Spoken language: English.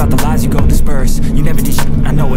about the lies you go disperse. You never did shit, I know